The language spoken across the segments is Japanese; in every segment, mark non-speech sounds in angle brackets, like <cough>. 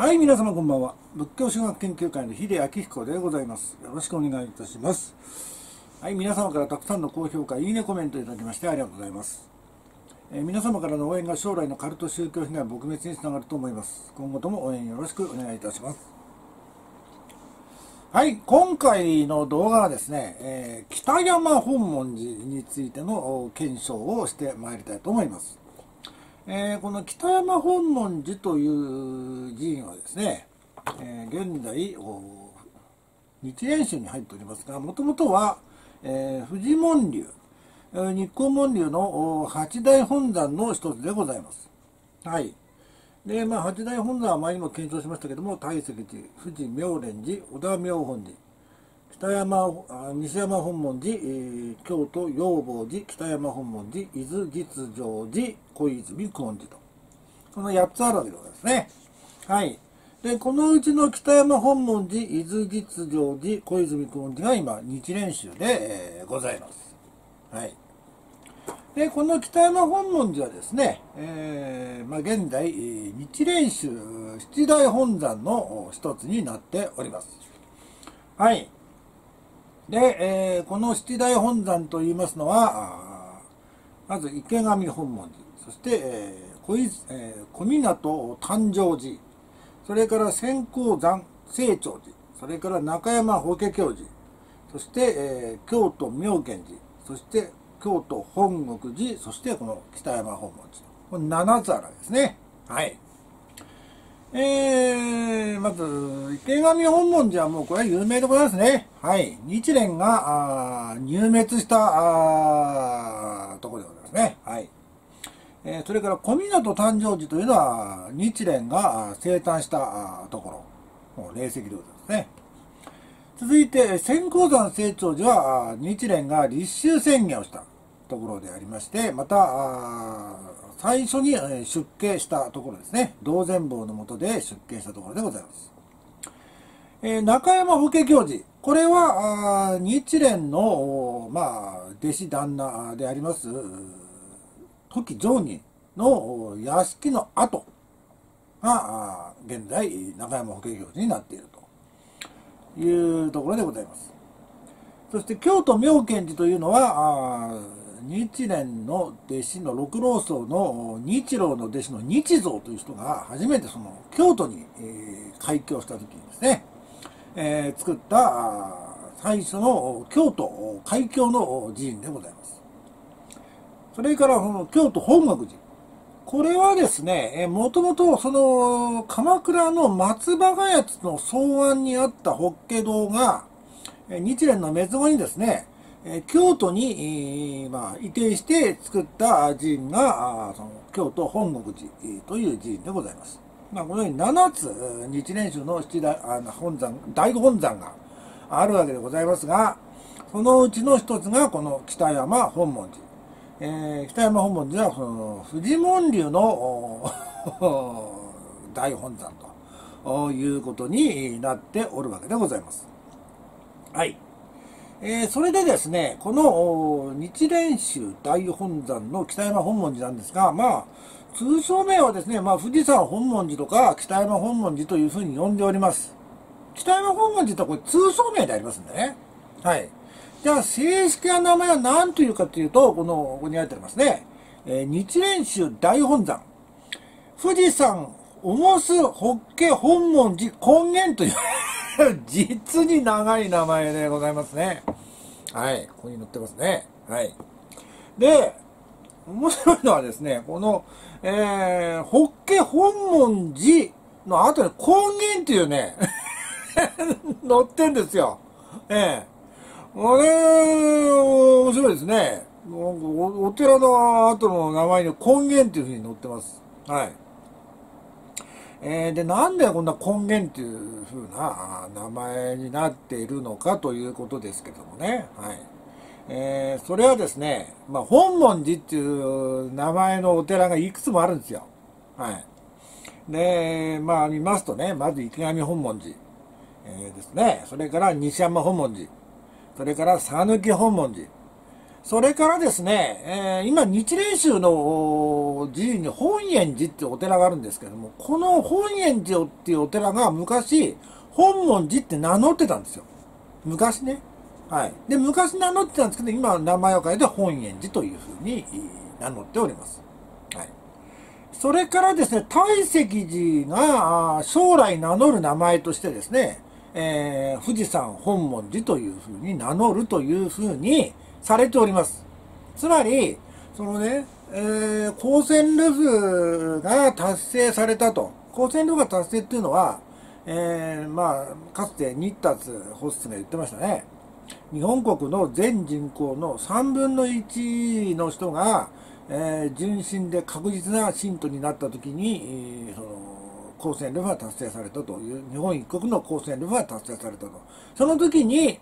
はい、皆様こんばんは。仏教修学研究会の秀明彦でございます。よろしくお願いいたします。はい、皆様からたくさんの高評価、いいねコメントいただきましてありがとうございます。えー皆様からの応援が将来のカルト宗教被害撲滅につながると思います。今後とも応援よろしくお願いいたします。はい、今回の動画はですね、えー北山本門寺についての検証をしてまいりたいと思います。えーこの北山本門寺という寺院はですね、えー現在日蓮宗に入っておりますがもともとは、えー富士門流日光門流の八大本山の一つでございます。はい。で、まあ、八大本山は前にも検証しましたけども、大石寺、富士妙蓮寺、小田妙本寺、北山、西山本門寺、えー京都養坊寺、北山本門寺、伊豆実城寺、小泉久遠寺と。この8つあるわけでございますね。はい。で、このうちの北山本門寺、伊豆実城寺、小泉久遠寺が今、日蓮宗で、えーございます。はい。で、この北山本門寺はですね、えーまあ、現在、日蓮宗七大本山の一つになっております。はい。で、えーこの七大本山といいますのは、まず池上本門寺、そして、えー小泉えー小湊誕生寺、それから仙光山清張寺、それから中山法華経寺、そして、えー京都妙見寺、そして京都本国寺、そしてこの北山本門寺。これ7つあるわけですね。はい。えー、まず、池上本門寺はもうこれは有名でございますね。はい。日蓮があ入滅したあところでございますね。はい。えーそれから小湊誕生寺というのは日蓮が生誕したところ。もう霊石でございますね。続いて、仙光山清張寺は、日蓮が立宗宣言をしたところでありまして、また、あ最初にえ出家したところですね。道前坊の下で出家したところでございます。え中山法華経寺。これは、日蓮の、まあ、弟子旦那であります、時上人の屋敷の跡が、現在、中山法華経寺になっていると。いうところでございます。そして京都妙見寺というのは、日蓮の弟子の六老僧の日露の弟子の日蔵という人が初めてその京都に、え開教した時にですね、えー作った最初の京都開教の寺院でございます。それからその京都本国寺。これはですね、もともとその鎌倉の松葉ヶ谷の草案にあった法華堂が、日蓮の滅後にですね、京都に、まあ、移転して作った寺院が、その京都本国寺という寺院でございます。まあ、このように7つ、日蓮宗の七大あの本山、大本山があるわけでございますが、そのうちの一つがこの北山本門寺。えー北山本門寺はその富士門流の大 <laughs> 本山ということになっておるわけでございます。はい。えーそれでですね、この日蓮宗大本山の北山本門寺なんですが、まあ、通称名はですね、まあ、富士山本門寺とか北山本門寺というふうに呼んでおります。北山本門寺とはこれ通称名でありますんでね。はい。じゃあ、正式な名前は何というかというと、この、ここに書いてありますね。えー日蓮宗大本山。富士山、重須、法華、本門寺、根源という、<laughs> 実に長い名前でございますね。はい。ここに載ってますね。はい。で、面白いのはですね、この、えー、法華本門寺の後に根源っていうね、<laughs> 載ってんですよ。ええあれ、面白いですね。おお寺の後の名前に根源っていうふうに載ってます。はい。えーで、なんでこんな根源っていうふうな名前になっているのかということですけどもね。はい。えーそれはですね、まあ、本門寺っていう名前のお寺がいくつもあるんですよ。はい。で、まあ見ますとね、まず池上本門寺、えーですね。それから西山本門寺、それから讃岐本門寺、それからですね、えー今日蓮宗の寺院に本円寺っていうお寺があるんですけども、この本円寺っていうお寺が昔、本門寺って名乗ってたんですよ。昔ね。はい。で、昔名乗ってたんですけど、今名前を変えて本円寺というふうに名乗っております。はい。それからですね、大石寺が将来名乗る名前としてですね、えー、富士山本門寺というふうに名乗るというふうにされております。つまり、そのね、えー、光線ルフが達成されたと。光線ルフが達成っていうのは、えー、まあ、かつて日達ホスが言ってましたね。日本国の全人口の3分の1の人が、えー、純真で確実な信徒になった時に、その、光線ルフが達成されたという、日本一国の光線ルフが達成されたと。その時に、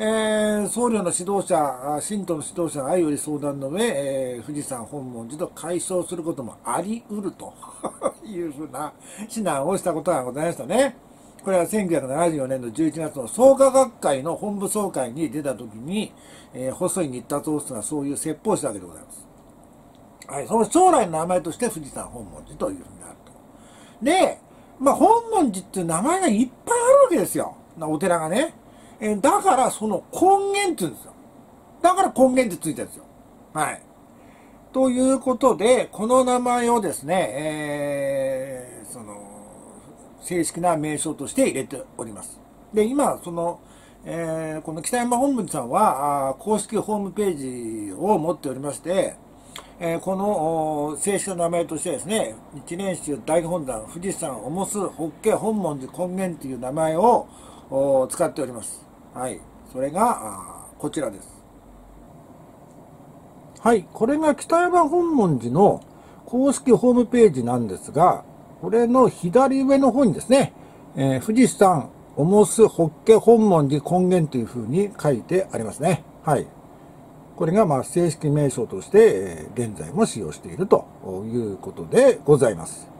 えー、僧侶の指導者、信徒の指導者が愛より相談の上、えー、富士山本門寺と解消することもあり得ると <laughs> いうふうな指南をしたことがございましたね。これは1974年の11月の創価学会の本部総会に出た時に、えー、細い日達オスがそういう説法したわけでございます。はい、その将来の名前として富士山本門寺というふうになると。で、まあ、本門寺っていう名前がいっぱいあるわけですよ。お寺がね。えー、だからその根源って言うんですよ。だから根源ってついてるんですよ。はい。ということで、この名前をですね、えー、その、正式な名称として入れております。で、今、その、えー、この北山本部さんは、公式ホームページを持っておりまして、えー、この正式な名前としてですね、一年州大本山富士山重須法華本門寺根源という名前を使っております。はい。それが、こちらです。はい。これが北山本門寺の公式ホームページなんですが、これの左上の方にですね、えー、富士山、重須、法華本門寺根源というふうに書いてありますね。はい。これがまあ正式名称として、え、現在も使用しているということでございます。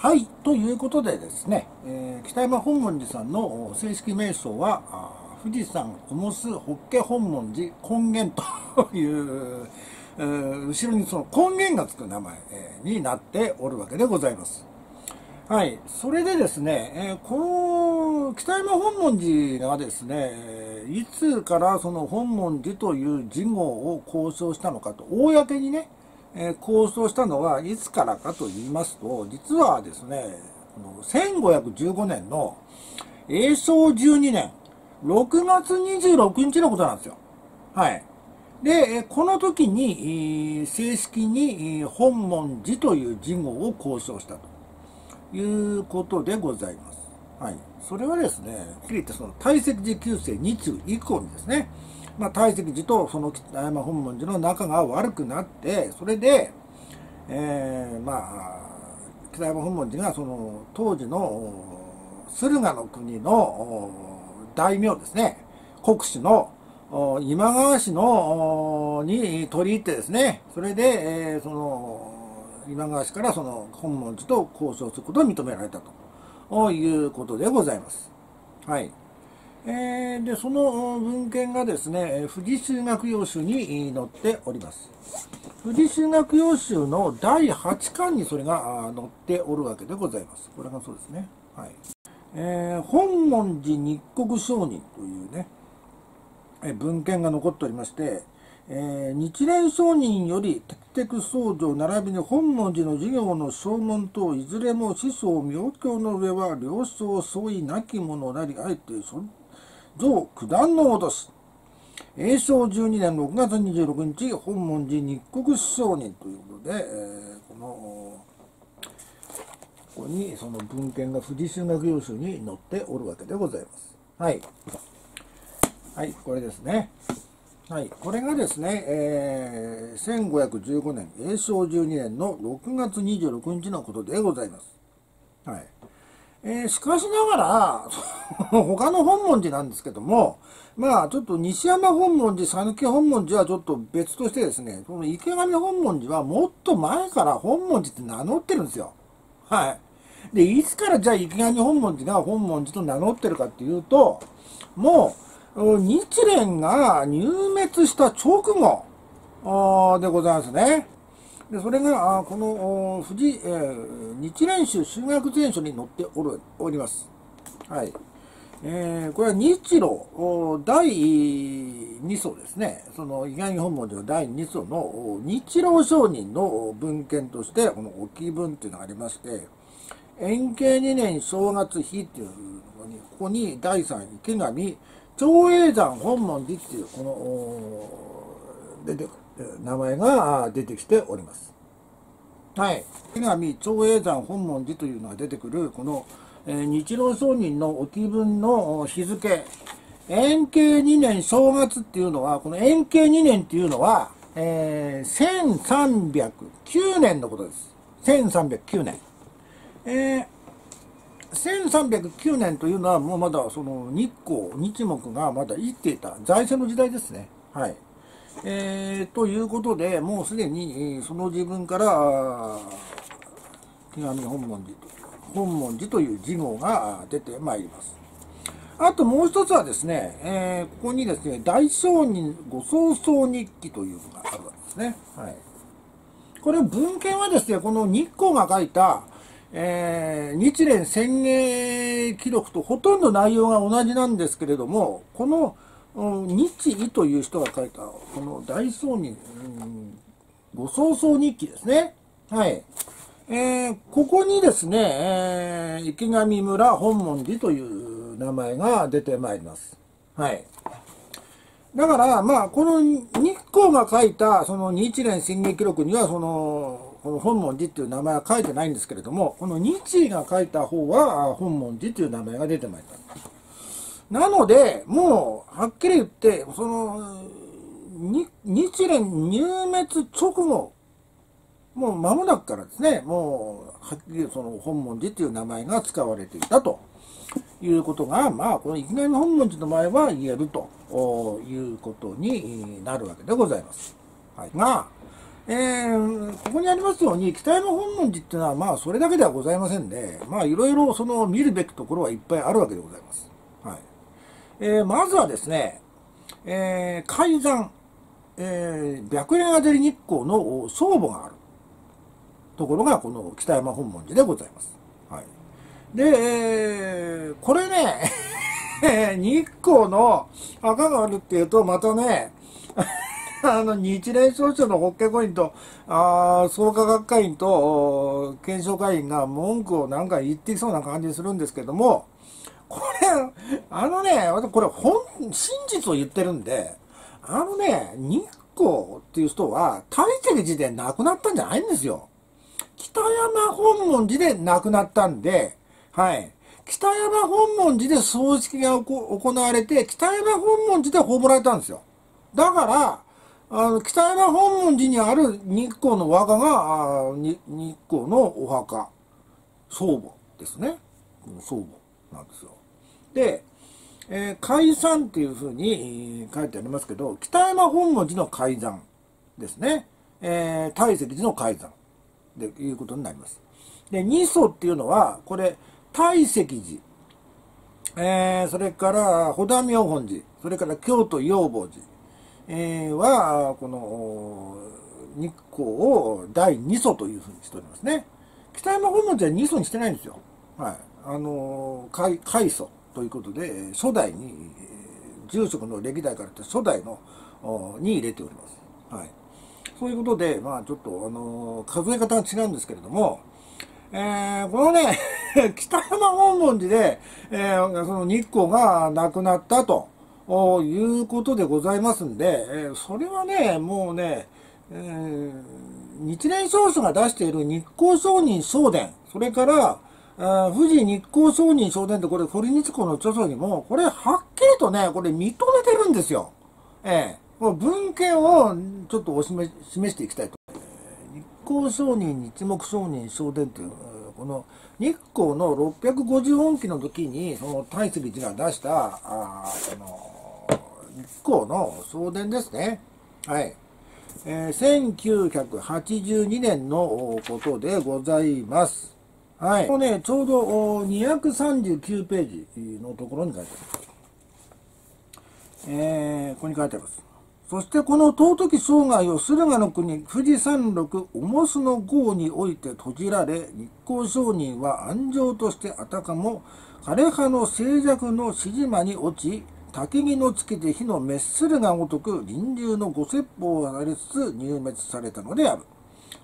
はい。ということでですね、えー、北山本門寺さんの正式名称は、富士山重須法華本門寺根源という、えー、後ろにその根源がつく名前、え、になっておるわけでございます。はい。それでですね、えー、この北山本門寺がですね、いつからその本門寺という事号を交渉したのかと、公にね、えー、構想したのはいつからかと言いますと、実はですね、1515年の永正12年、6月26日のことなんですよ。はい。で、この時に、正式に本門寺という事号を交渉したということでございます。はい。それはですね、きり言ってその大石寺旧世日中以降にですね、まあ、大石寺とその北山本門寺の仲が悪くなって、それで、えー、まあ、北山本門寺がその当時の駿河の国の大名ですね、国主の今川氏のに取り入ってですね、それで、えー、その今川氏からその本門寺と交渉することを認められたということでございます。はい。えー、で、その文献がですね、富士修学用集に載っております。富士修学用集の第8巻にそれが載っておるわけでございます。これがそうですね。はい。えー、本門寺日国商人というね、え文献が残っておりまして、えー、日蓮上人よりテクテク僧正並びに本門寺の事業の証文等いずれも思想妙教の上は了承相違なき者なりあえてそ増九段の脅し。永正12年6月26日、本門寺日国商人ということで、えー、この、ここにその文献が富士修学用集に載っておるわけでございます。はい。はい、これですね。はい、これがですね、えー、1515年、永正12年の6月26日のことでございます。はい。えー、しかしながら、<laughs> 他の本門寺なんですけども、まあ、ちょっと西山本門寺、讃岐本門寺はちょっと別としてですね、この池上本門寺はもっと前から本門寺って名乗ってるんですよ。はい。で、いつからじゃあ池上本門寺が本門寺と名乗ってるかっていうと、もう、日蓮が入滅した直後、でございますね。で、それが、あこの、富士、えー、日蓮宗修学全書に載っておる、おります。はい。えー、これは日露第2層ですね。その、意外に本文では第2層の日露商人の文献として、この置き文っていうのがありまして、円形2年正月日っていうのに、ここに第3池上、長栄山本門寺っていう、この、出てくる、名前が出てきております。はい。池上長栄山本門寺というのが出てくる、この、えー、日露商人の置分の日付、円形2年正月っていうのは、この円形2年っていうのは、えー、1309年のことです。1309年。えー、1309年というのはもうまだその日光、日木がまだ生きていた財政の時代ですね。はい。えー、ということで、もうすでにその自分から、手紙本文寺と本文寺という字号が出てまいります。あともう一つはですね、えー、ここにですね、大商人ご曹操日記というのがあるわけですね。はい。これ文献はですね、この日光が書いた、えー、日蓮宣言記録とほとんど内容が同じなんですけれども、この、日医という人が書いた、この大商人、うん、ご曹操日記ですね。はい。えー、ここにですね、えー、池上村本門寺という名前が出てまいります。はい。だから、まあ、この日光が書いた、その日蓮宣言記録には、その、この本門寺っていう名前は書いてないんですけれども、この日が書いた方は、本門寺という名前が出てまいります。なので、もう、はっきり言って、その、日蓮入滅直後もう間もなくからですね、もう、はっきりその本門寺という名前が使われていたということが、まあ、このいきなりの本門寺の前は言えるということになるわけでございます。はい。が、えー、ここにありますように、北山本門寺っていうのは、まあ、それだけではございませんで、まあ、いろいろその見るべきところはいっぱいあるわけでございます。えー、まずはですね、えー、海山、えー、白蓮あたり日光の祖母がある。ところがこの北山本門寺でございます。はい。で、えー、これね、<laughs> 日光の赤があるっていうと、またね、<laughs> あの、日蓮総書のホッケコインと、あ創価学会員と、検証会員が文句をなんか言っていそうな感じするんですけども、これ、あのね、私これ本、真実を言ってるんで、あのね、日光っていう人は、大石寺で亡くなったんじゃないんですよ。北山本門寺で亡くなったんで、はい。北山本門寺で葬式が行われて、北山本門寺で葬られたんですよ。だから、あの、北山本門寺にある日光の和歌が、日光のお墓、祖母ですね。祖母なんですよ。で、えー、海山っていうふうに書いてありますけど、北山本門寺の海山ですね。えー、大石寺の海山。でいうことになります。で、二祖っていうのは、これ、大石寺、えー、それから保田妙本寺、それから京都養母寺、えー、は、この、日光を第二祖というふうにしておりますね。北山本門寺は二祖にしてないんですよ。はい。あの、開開祖ということで、初代に、住職の歴代からって初代のに入れております。はい。そういうことで、まあちょっと、あの、数え方が違うんですけれども、えー、このね、<laughs> 北山本門寺で、えー、その日光がなくなったということでございますんで、えー、それはね、もうね、えー、日蓮聖書が出している日光商人送伝、それから、富士日光商人送伝ってこれ、堀日光の著書にも、これはっきりとね、これ認めてるんですよ。ええーこの文献をちょっとお示し示していきたいと。日光商人、日木商人、商伝という、この日光の650音期の時に、その大石寺が出した、あその日光の送伝ですね。はい。えー、1982年のことでございます。はい。こね、ちょうど239ページのところに書いてあります。えー、ここに書いてあります。そしてこの尊き生涯を駿河の国富士山麓重須の号において閉じられ日光商人は安城としてあたかも枯葉の静寂のしじまに落ち竹木のつけて火の滅するがごとく臨終のご説法をされつつ入滅されたのである。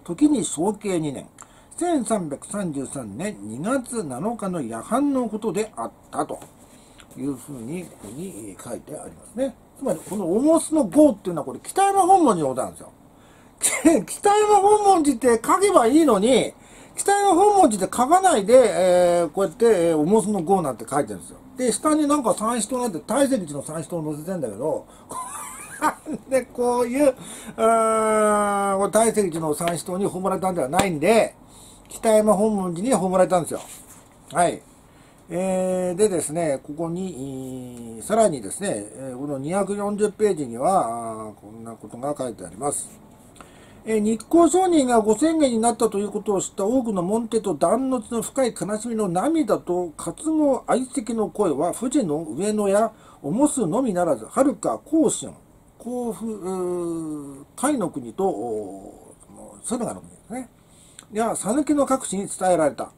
時に総計2年、1333年2月7日の夜半のことであったというふうに、ここに書いてありますね。つまり、この重須の号っていうのはこれ北山本門寺のことなんですよ。<laughs> 北山本門寺って書けばいいのに、北山本門寺って書かないで、えー、こうやって、えー、重須の号なんて書いてるんですよ。で、下になんか三子なんて大石寺の三子を載せてんだけど、<laughs> で、こういう、うん、大石寺の三子に葬られたんではないんで、北山本門寺に葬られたんですよ。はい。えー、でですね、ここに、さらにですね、この240ページには、こんなことが書いてあります。え日光商人がご宣言になったということを知った多くの門弟と断末の深い悲しみの涙と活合愛戚の声は富士の上野や重須のみならず、はるか甲春、甲府、甲斐の国と、駿河の国ですね。や、讃岐の各地に伝えられた。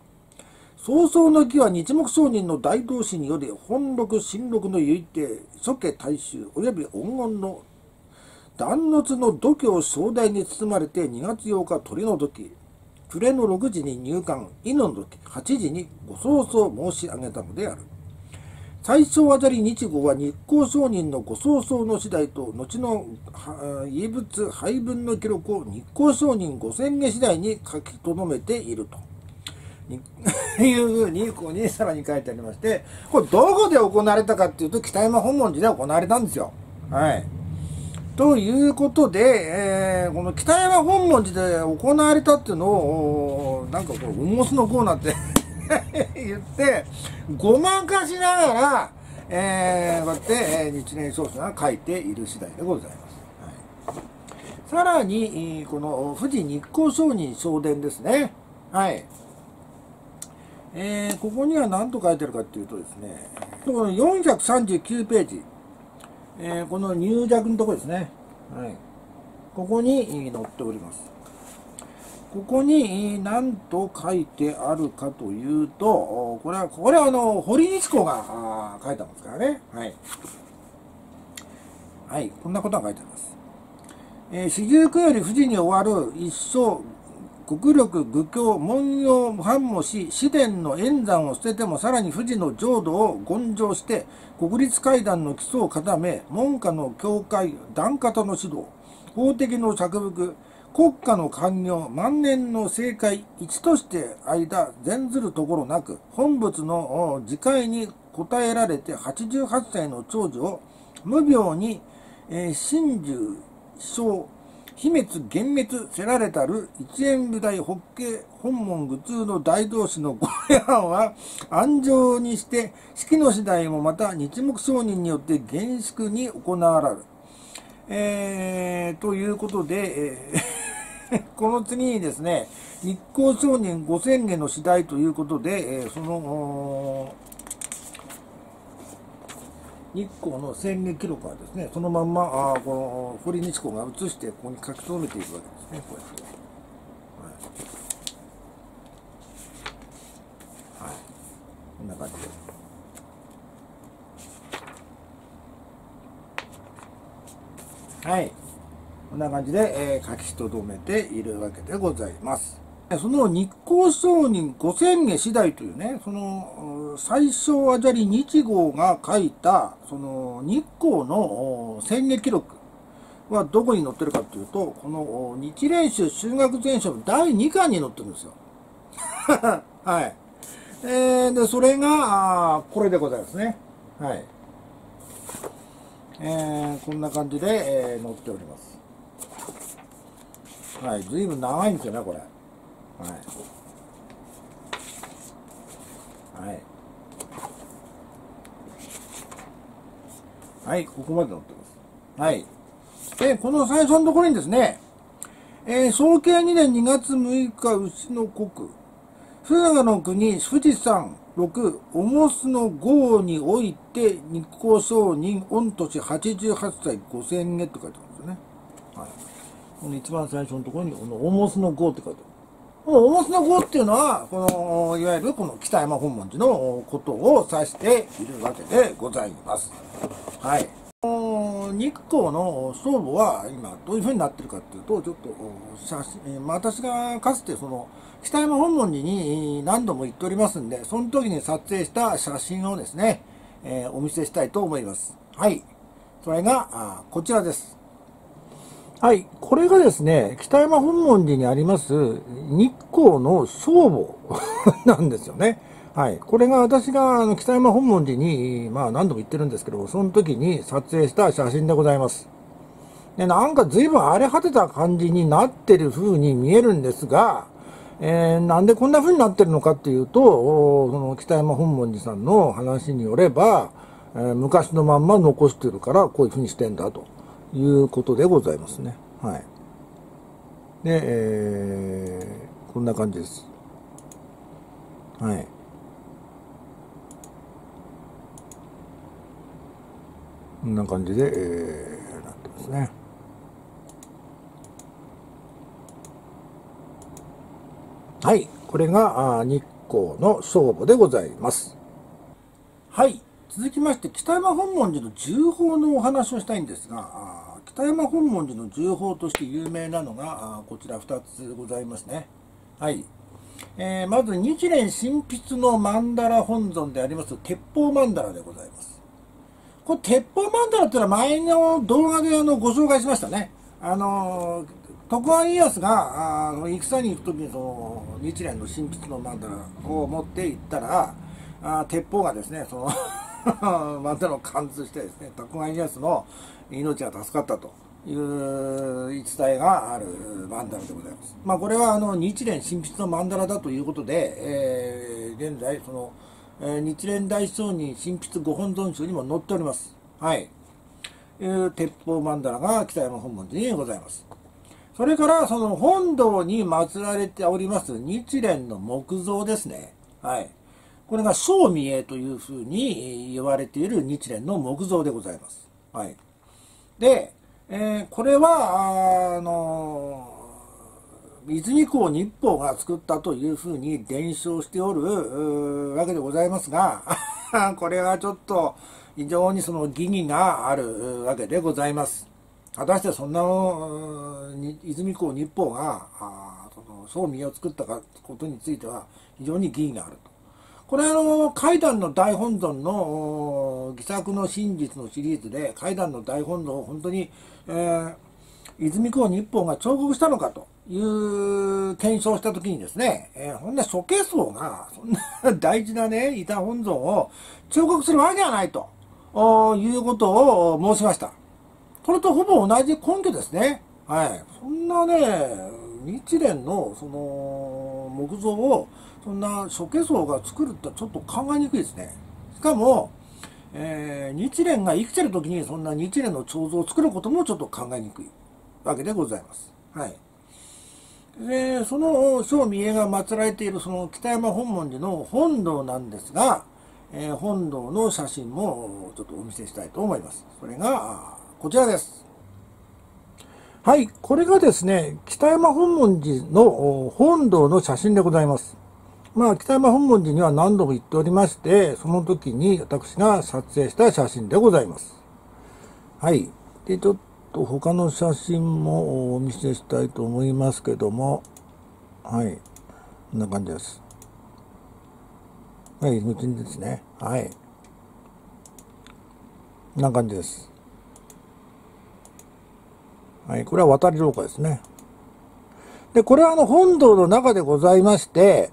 早々の義は日目商人の大同士により本録、新録の結定、諸家大衆、及び黄金の断末の度胸壮大に包まれて2月8日鳥の時、暮れの6時に入館、犬の時、8時にご早々申し上げたのである。最初あたり日号は日光商人のご早々の次第と、後の遺物配分の記録を日光商人ご宣言次第に書き留めていると。いうふうに、ここにさらに書いてありまして、これどこで行われたかっていうと、北山本門寺で行われたんですよ。はい。ということで、えー、この北山本門寺で行われたっていうのを、なんかこう、重すのコーナーって <laughs> 言って、ごまかしながら、えー、こうやって、えー、日蓮総書が書いている次第でございます。はい、さらに、この富士日光商人昇殿ですね。はい。えー、ここには何と書いてるかっていうとですね、この439ページ。えー、この入弱のところですね。はい。ここに載っております。ここに何と書いてあるかというと、これは、これはあの、堀日光が書いたんですからね。はい。はい、こんなことが書いてあります。え、四十九より富士に終わる一生国力、愚教、文様、藩もし、紫殿の円山を捨てても、さらに富士の浄土を権上して、国立会談の基礎を固め、文科の教会、檀方の指導、法的の着服、国家の官業、万年の政界、一として間、全ずるところなく、本仏の自戒に応えられて88歳の長寿を無病に、真珠、小、秘滅幻滅せられたる一円部大法華本門愚通の大同士のご案は安城にして式の次第もまた日目承認によって厳粛に行われる。えー、ということで、えー <laughs> この次にですね、日光承認五宣言の次第ということで、えー、その、日光の宣言記録はですね、そのまんま、あこの堀日光が移して、ここに書き留めていくわけですね、こうやって。はい。はい。こんな感じで。はい。こんな感じで、えー、書き留めているわけでございます。その日光商人五千下次第というね、その、最小あじゃり日号が書いた、その日光の宣言記録はどこに載ってるかというと、この日蓮宗修学全書の第2巻に載ってるんですよ。<laughs> はい。えー、で、それが、これでございますね。はい。えー、こんな感じで、えー、載っております。はい。ずいぶん長いんですよね、これ。はいはいはいここまで載ってますはいでこの最初のところにですねえー、総計2年2月6日、牛の国、駿河の国、富士山6、重須の号において、日光商人、御年88歳5000円って書いてあるんですはい。この一番最初のところに、このおもすの5って書いてある。このおもすの5っていうのは、この、いわゆるこの北山本門寺のことを指しているわけでございます。はい。日光の勝負は今どういうふうになってるかっていうと、ちょっと写真、私がかつてその北山本門寺に何度も行っておりますんで、その時に撮影した写真をですね、えー、お見せしたいと思います。はい。それが、あこちらです。はい。これがですね、北山本門寺にあります日光の聖母 <laughs> なんですよね。はい。これが私があの北山本門寺に、まあ何度も行ってるんですけど、その時に撮影した写真でございます。で、なんか随分荒れ果てた感じになってる風に見えるんですが、えー、なんでこんな風になってるのかっていうと、その北山本門寺さんの話によれば、えー、昔のまんま残してるからこういう風にしてんだと。いうことでございますね。はい。で、えー、こんな感じです。はい。こんな感じで、えー、なってますね。はい。これが、あ日光の勝負でございます。はい。続きまして、北山本門寺の重宝のお話をしたいんですが、北山本門寺の重宝として有名なのが、こちら2つございますね。はい。えー、まず、日蓮神筆の曼荼羅本尊であります、鉄砲曼荼羅でございます。これ、鉄砲曼荼羅ってのは前の動画であのご紹介しましたね。あの徳川家康があ戦に行くときにその日蓮の神筆の曼荼羅を持って行ったら、あ鉄砲がですね、その <laughs> またの貫通してですね、徳川家康の命が助かったという言い伝えがある曼荼羅でございます。まあ、これはあの日蓮神筆の曼荼羅だということで、えー、現在、その、えー、日蓮大聖人神筆五本尊集にも載っております。はい。いう鉄砲曼荼羅が北山本門寺にございます。それから、その本堂に祀られております日蓮の木像ですね。はい。これが小見えというふうに言われている日蓮の木像でございます。はい。で、えー、これは、あの、泉港日報が作ったというふうに伝承しておるわけでございますが、<laughs> これはちょっと非常にその疑義があるわけでございます。果たしてそんな泉港日報が、あその、小見えを作ったことについては非常に疑義があると。これあの、階段の大本尊の偽作の真実のシリーズで、階段の大本尊を本当に、えー、泉公日本が彫刻したのかという検証したときにですね、えー、ほんな諸ケ層が、そんな大事なね、板本尊を彫刻するわけではないと、いうことを申しました。これとほぼ同じ根拠ですね。はい。そんなね、日蓮のその木像をそんな諸家層が作るってちょっと考えにくいですね。しかも、えー、日蓮が生きてる時にそんな日蓮の彫像を作ることもちょっと考えにくいわけでございます。はい。で、その小三重が祀られているその北山本門寺の本堂なんですが、えー、本堂の写真もちょっとお見せしたいと思います。それが、こちらです。はい、これがですね、北山本門寺の本堂の写真でございます。まあ、北山本門寺には何度も行っておりまして、その時に私が撮影した写真でございます。はい。で、ちょっと他の写真もお見せしたいと思いますけども、はい。こんな感じです。はい、無賃ですね。はい。こんな感じです。はい、これは渡り廊下ですね。で、これはあの本堂の中でございまして、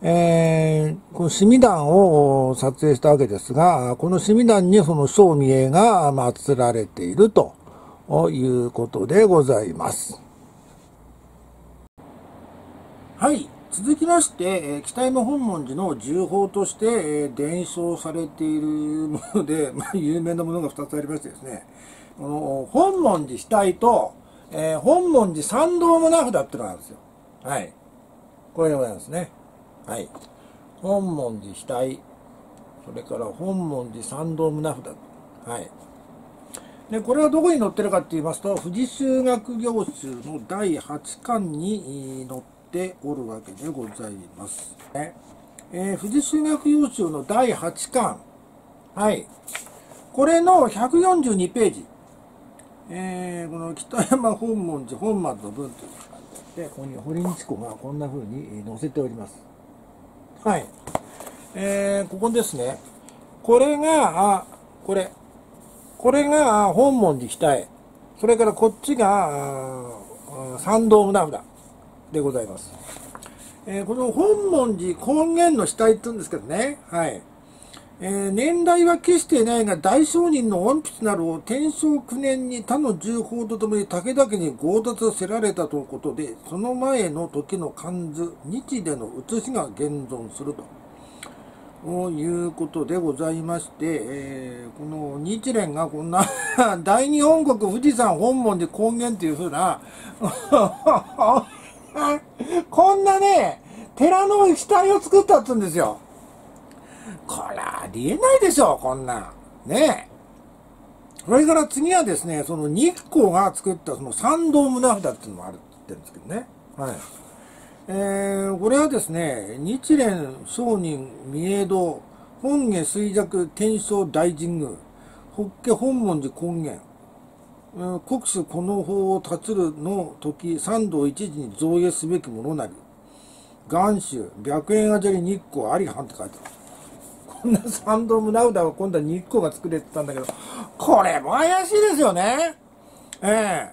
えー、このシミ団を撮影したわけですが、このシミ団にその小見栄が祀られているということでございます。はい。続きまして、北山本門寺の重宝として伝承されているもので、<laughs> まあ、有名なものが2つありましてですね、この本門寺死体と、えー、本門寺参道の名札っていうのがあるんですよ。はい。これでございますね。はい。本門寺額、それから本門寺参道胸札。はい。でこれはどこに載ってるかって言いますと富士修学行集の第8巻に載っておるわけでございます。ねえー、富士修学行集の第8巻。はい。これの142ページ。えー、この北山本門寺本松の文という感じで、ここに堀日子がこんな風に載せております。はい。えー、ここですね。これが、あ、これ。これが本門寺北へ。それからこっちが、参道宗札でございます。えー、この本門寺根源の死体って言うんですけどね。はい。えー、年代は決してないが、大商人の恩筆なるを天正9年に他の重宝とともに武田家に強奪せられたということで、その前の時の漢図、日での写しが現存すると。いうことでございまして、えー、この日蓮がこんな <laughs> 大日本国富士山本門で根源というふうな <laughs> こんなね、寺の死体を作ったって言うんですよ。これありえないでしょ、こんなん。ねえそれから次はですね、その日光が作ったその参道宗札っていうのもあるって言ってるんですけどね。はい。えー、これはですね、日蓮商人三重堂、本下水弱天正大神宮、法華本門寺根源、国主この法を立つるの時、三道一時に造営すべきものなり、元首、白円あじゃり日光ありはんって書いてある。こんな参道宗札は今度は日光が作れてたんだけど、これも怪しいですよね。え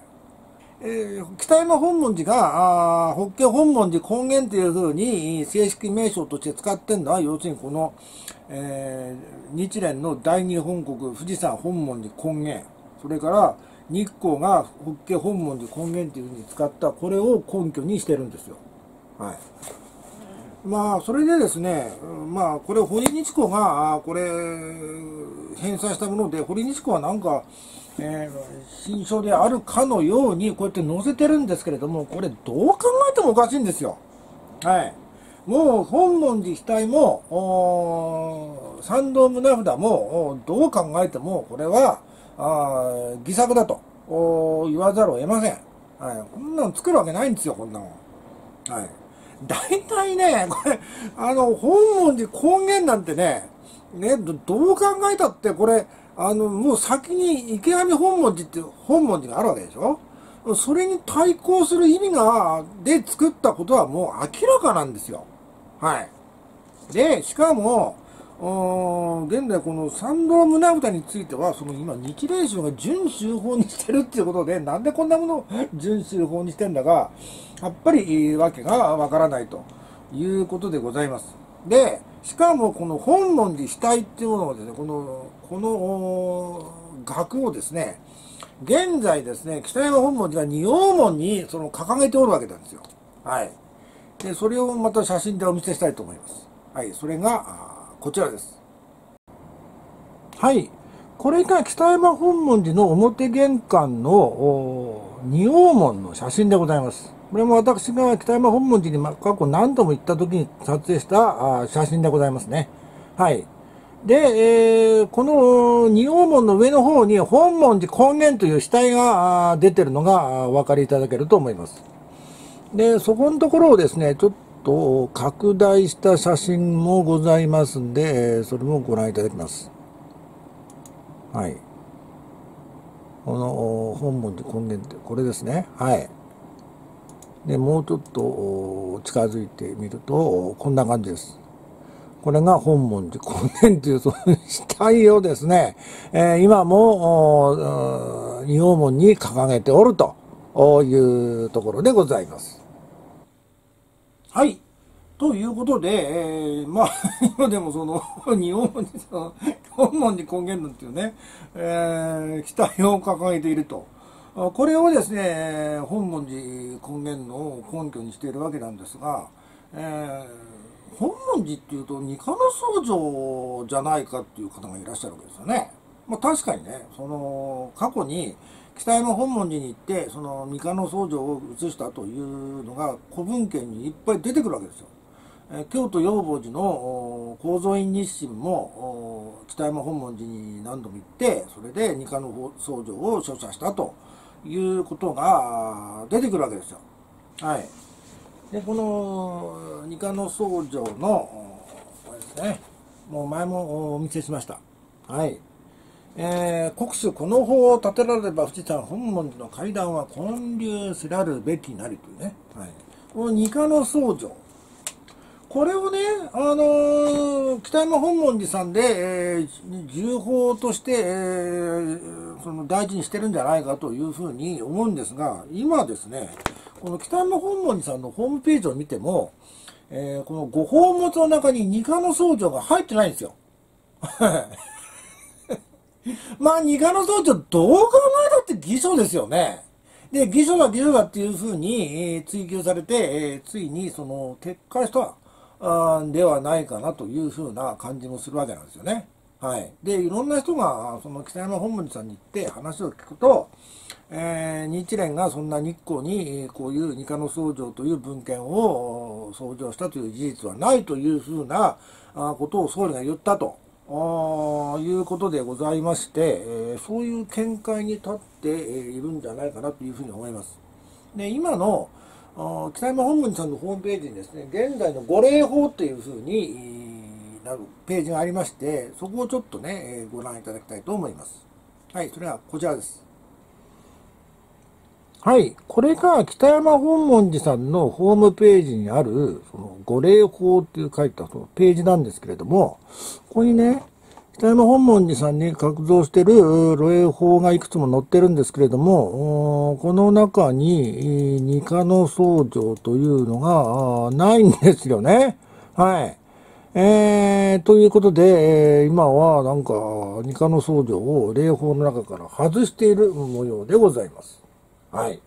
えー、えー、北山本門寺が、あ法華本門寺根源というふうに正式名称として使ってるのは、要するにこの、えー、日蓮の大日本国富士山本門寺根源、それから日光が法華本門寺根源というふうに使った、これを根拠にしてるんですよ。はい。まあ、それでですね、まあ、これ、堀日子が、これ、返済したもので、堀日子はなんか、えー、新書であるかのように、こうやって載せてるんですけれども、これ、どう考えてもおかしいんですよ。はい。もう、本門寺額も、参道宗札も、どう考えても、これは、あ偽作だと言わざるを得ません。はい。こんなの作るわけないんですよ、こんなの。はい。大体ね、これ、あの、本文字根源なんてね、ね、どう考えたって、これ、あの、もう先に池上本文字って本文字があるわけでしょ？それに対抗する意味が、で作ったことはもう明らかなんですよ。はい。で、しかも、現在この三道宗歌については、その今日蓮宗が準宗法にしてるっていうことで、なんでこんなものを準宗法にしてんだか、やっぱりわけがわからないということでございます。で、しかもこの本門寺死体っていうものをですね、この、この額をですね、現在ですね、北山本門寺が仁王門にその掲げておるわけなんですよ。はい。で、それをまた写真でお見せしたいと思います。はい、それが、こちらです。はい。これが北山本門寺の表玄関の仁王門の写真でございます。これも私が北山本門寺に過去何度も行った時に撮影した写真でございますね。はい。で、えー、この仁王門の上の方に本門寺根源という死体が出てるのがお分かりいただけると思います。で、そこのところをですね、ちょっと拡大した写真もございますんで、それもご覧いただきます。はい。この本文で根源ってこれですね。はい。で、もうちょっと近づいてみると、こんな感じです。これが本文寺根源というその死体をですね、えー、今も仁王門に掲げておるというところでございます。はい。ということで、えー、まあ、<laughs> 今でもその、<laughs> 日本にその、本門に根源論っていうね、えー、期待を掲げていると。これをですね、本門寺根源の根拠にしているわけなんですが、えー、本門寺っていうと、二課の僧正じゃないかっていう方がいらっしゃるわけですよね。まあ確かにね、その、過去に、北山本門寺に行って、その三河僧正を移したというのが古文献にいっぱい出てくるわけですよ。え京都養母寺の構造院日誌も北山本門寺に何度も行ってそれで二課の僧正を書写したということが出てくるわけですよ。はい、でこの二課の僧正のこれですねもう前もお見せしました。はいえー、国主この法を立てられれば富士山本門寺の階段は建立せらるべきなりというね、はい、この二課の僧正これをね、あのー、北山本門寺さんで、えー、重法として、えー、その大事にしてるんじゃないかというふうに思うんですが、今ですね、この北山本門寺さんのホームページを見ても、えー、このご宝物の中に二課の僧正が入ってないんですよ。<laughs> まあ、二課の僧正、どう考えたって偽書ですよね。で、偽書だ偽書だっていうふうに、えー、追求されて、えー、ついにその撤回したあではないかなというふうな感じもするわけなんですよね。はい。で、いろんな人が、その北山本門さんに行って話を聞くと、えー、日蓮がそんな日光にこういう二課の僧正という文献を創上したという事実はないというふうなことを総理が言ったとあいうことでございまして、えそういう見解に立っているんじゃないかなというふうに思います。で、今の北山本文さんのホームページにですね、現在の御霊法というふうになるページがありまして、そこをちょっとね、ご覧いただきたいと思います。はい、それはこちらです。はい。これが北山本門寺さんのホームページにある、その、御礼法っていう書いたそのページなんですけれども、ここにね、北山本門寺さんに格造してる露営法がいくつも載ってるんですけれども、この中に二課の僧正というのがないんですよね。はい。えー、ということで、え、今はなんか二課の僧正を礼法の中から外している模様でございます。はい。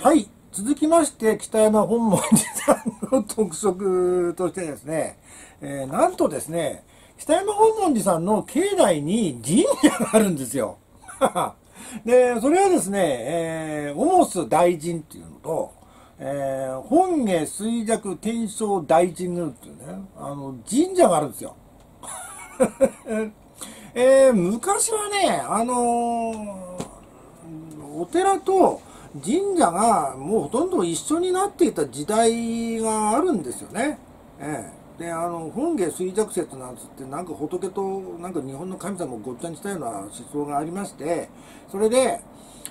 はい。続きまして、北山本門寺さんの特色としてですね、えー、なんとですね、北山本門寺さんの境内に神社があるんですよ。<laughs> で、それはですね、えー、オモス大神っていうのと、えー、本下水弱天正大神宮っていうね、あの、神社があるんですよ。<laughs> えー、昔はね、あのー、お寺と神社がもうほとんど一緒になっていた時代があるんですよね。えーであの本下水弱説なんつってなんか仏となんか日本の神様をごっちゃにしたような思想がありましてそれで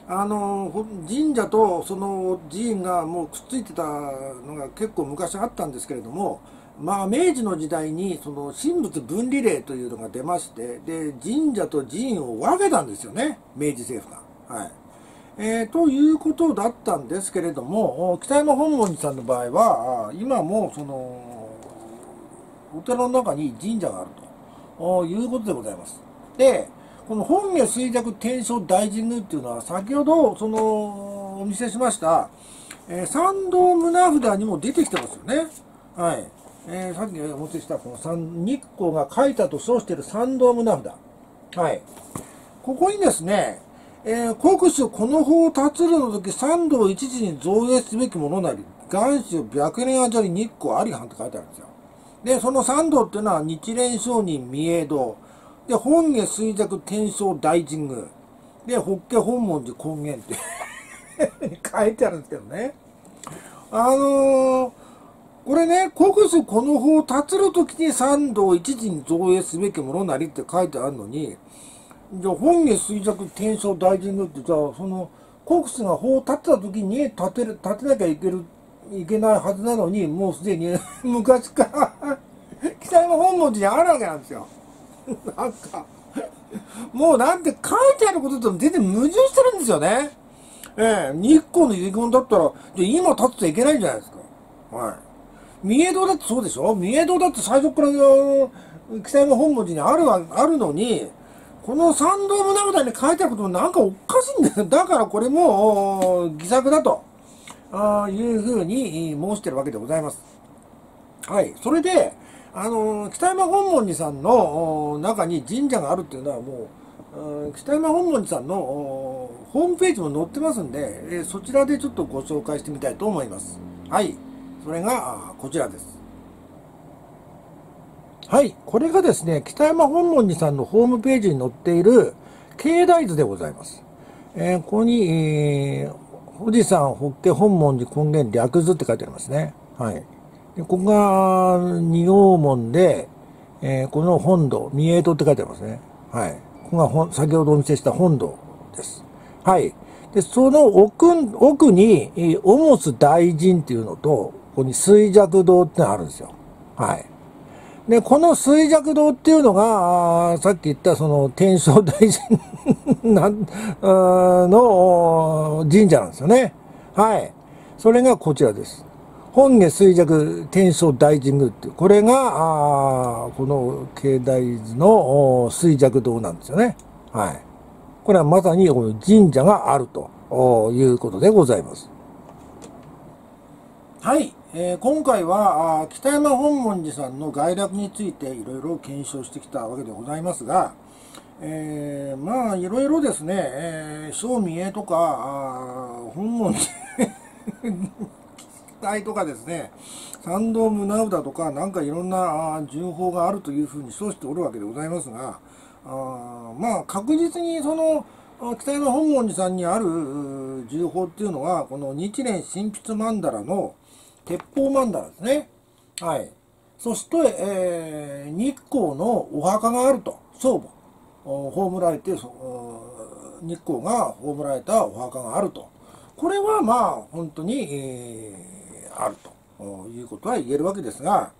あの神社とその寺院がもうくっついてたのが結構昔あったんですけれどもまあ明治の時代にその神仏分離令というのが出ましてで神社と寺院を分けたんですよね明治政府が。はいえー、ということだったんですけれども北山本門寺さんの場合は今もそのお寺の中に神社があるということでございます。で、この本下水弱天正大神宮っていうのは、先ほど、その、お見せしました、えー、参道胸札にも出てきてますよね。はい。えー、さっきお持ちしたこの三日光が書いたと称している参道胸札。はい。ここにですね、えー、国主この法を立つるの時、三道一時に造営すべきものなり、元首白蓮あじゃり日光ありはんって書いてあるんですよ。で、その三道っていうのは日蓮上人三重堂。で、本下水弱天正大神宮。で、法華本門寺根源って <laughs> 書いてあるんですけどね。あのー、これね、国主この法を立つるときに三道一時に造営すべきものなりって書いてあるのに、じゃあ本下水弱天正大神宮ってじゃあその国主が法を立てたときに立てる、立てなきゃいけるいけないはずなのに、もうすでに <laughs> 昔から北山本門寺にあるわけなんですよ。<laughs> なんか、もうなんて書いてあることと全然矛盾してるんですよね。ええ日光の遺言だったら、じゃ今立つといけないんじゃないですか。はい。三重堂だってそうでしょ？三重堂だって最初から北山本門寺にあるわ、あるのに、この参道の中に書いてあることもなんかおかしいんだよ。だからこれも、偽作だと。ああいうふうに申してるわけでございます。はい。それで、あの、北山本門寺さんの中に神社があるっていうのはもう、北山本門寺さんのホームページも載ってますんで、そちらでちょっとご紹介してみたいと思います。はい。それが、こちらです。はい。これがですね、北山本門寺さんのホームページに載っている境内図でございます。えー、ここに、えー、富士山法華本門寺根源略図って書いてありますね。はい。でここが二王門で、えー、この本堂、三重塔って書いてありますね。はい。ここが先ほどお見せした本堂です。はい。で、その奥、奥に、えー、オモス大神っていうのと、ここに水弱堂ってのがあるんですよ。はい。で、この水弱堂っていうのが、さっき言ったその天正大神 <laughs> の神社なんですよね。はい。それがこちらです。本下水弱天正大神宮っていう、これが、あこの境内図の水弱堂なんですよね。はい。これはまさにこの神社があるということでございます。はい。えー、今回は北山本門寺さんの概略についていろいろ検証してきたわけでございますが、えー、まあいろいろですね、えー、正味栄とか本門寺体 <laughs> とかですね、参道胸歌とか、なんかいろんな情報があるというふうに称しておるわけでございますが、あまあ確実にその、北山本門寺さんにある重宝っていうのは、この日蓮神筆曼荼羅の鉄砲曼荼羅ですね。はい。そして、えー、日光のお墓があると、祖母。葬られて、日光が葬られたお墓があると。これはまあ、本当に、えーあるということは言えるわけですが、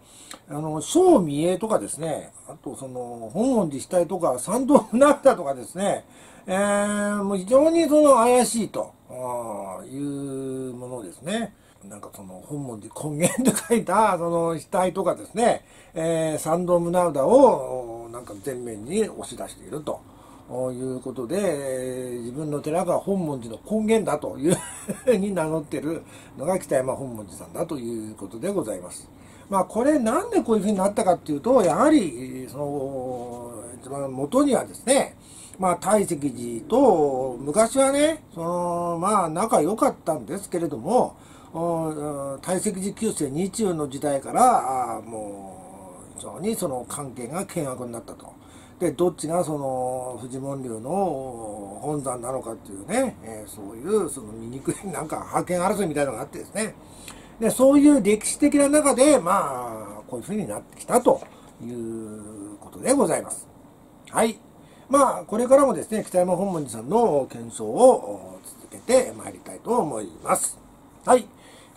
あの、小未栄とかですね、あとその、本門自治体とか、参道船田とかですね、えー、もう非常にその怪しいというものですね。なんかその本門寺根源と書いた <laughs> その死体とかですね、えー、参道宗田をなんか前面に押し出していると。いうことで、自分の寺が本門寺の根源だというふうに名乗ってるのが北山本門寺さんだということでございます。まあこれなんでこういうふうになったかっていうと、やはり、その、一番元にはですね、まあ大石寺と昔はね、その、まあ仲良かったんですけれども、大石寺旧世日中の時代からあ、もう、非常にその関係が険悪になったと。でどっちがそのフジモン流の本山なのかっていうね、えー、そういうその醜いなんか覇権争いみたいなのがあってですねでそういう歴史的な中でまあこういうふうになってきたということでございます。はい。まあこれからもですね北山本門寺さんの検証を続けてまいりたいと思います。はい。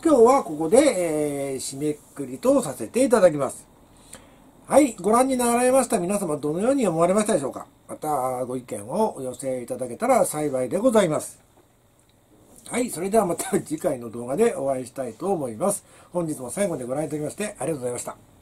今日はここで、えー、締めくくりとさせていただきます。はい、ご覧になられました皆様どのように思われましたでしょうか？またご意見をお寄せいただけたら幸いでございます。はい、それではまた次回の動画でお会いしたいと思います。本日も最後までご覧いただきましてありがとうございました。